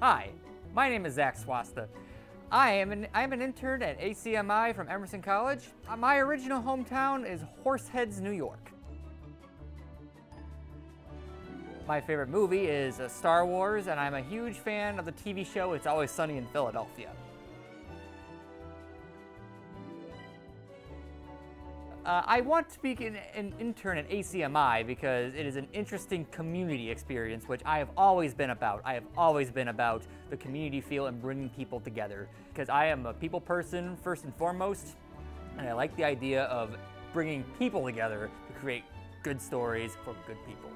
Hi, my name is Zach Swasta. I am an, I am an intern at ACMI from Emerson College. Uh, My original hometown is Horseheads, New York. My favorite movie is uh, Star Wars, and I'm a huge fan of the TV show It's Always Sunny in Philadelphia. Uh, I want to be an, an intern at ACMI because it is an interesting community experience, which I have always been about. I have always been about the community feel and bringing people together because I am a people person first and foremost, and I like the idea of bringing people together to create good stories for good people.